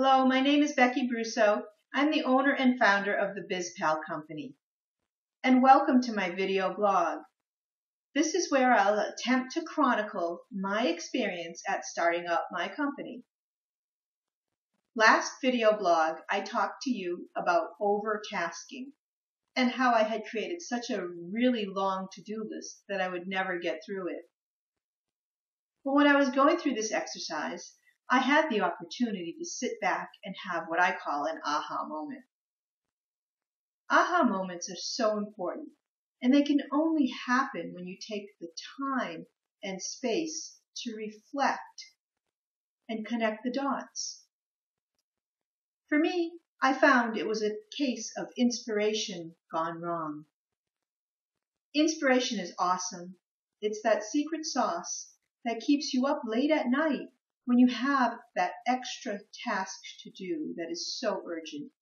Hello, my name is Becky Bruso. I'm the owner and founder of the BizPal Company. And welcome to my video blog. This is where I'll attempt to chronicle my experience at starting up my company. Last video blog, I talked to you about overtasking and how I had created such a really long to-do list that I would never get through it. But when I was going through this exercise, I had the opportunity to sit back and have what I call an aha moment. Aha moments are so important, and they can only happen when you take the time and space to reflect and connect the dots. For me, I found it was a case of inspiration gone wrong. Inspiration is awesome. It's that secret sauce that keeps you up late at night when you have that extra task to do that is so urgent,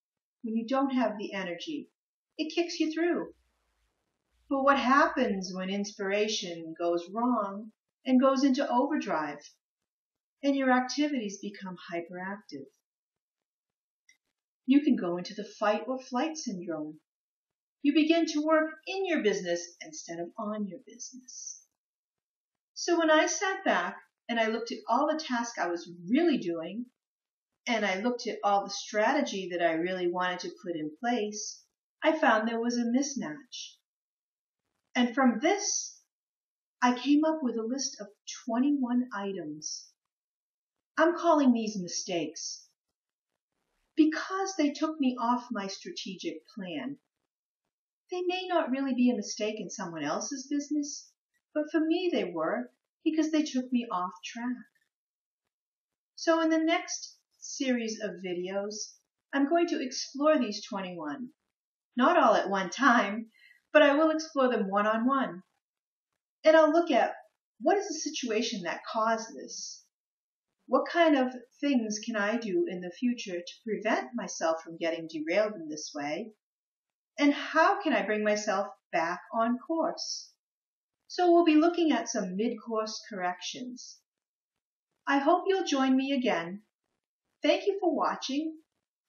when you don't have the energy, it kicks you through. But what happens when inspiration goes wrong and goes into overdrive and your activities become hyperactive? You can go into the fight or flight syndrome. You begin to work in your business instead of on your business. So when I sat back and I looked at all the tasks I was really doing, and I looked at all the strategy that I really wanted to put in place, I found there was a mismatch. And from this, I came up with a list of 21 items. I'm calling these mistakes because they took me off my strategic plan. They may not really be a mistake in someone else's business, but for me they were because they took me off track. So in the next series of videos, I'm going to explore these 21. Not all at one time, but I will explore them one on one. And I'll look at what is the situation that caused this? What kind of things can I do in the future to prevent myself from getting derailed in this way? And how can I bring myself back on course? So we'll be looking at some mid-course corrections. I hope you'll join me again. Thank you for watching,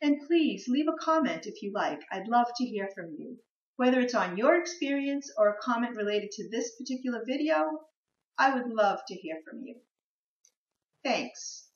and please leave a comment if you like. I'd love to hear from you. Whether it's on your experience or a comment related to this particular video, I would love to hear from you. Thanks.